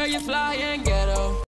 Girl, you fly and ghetto.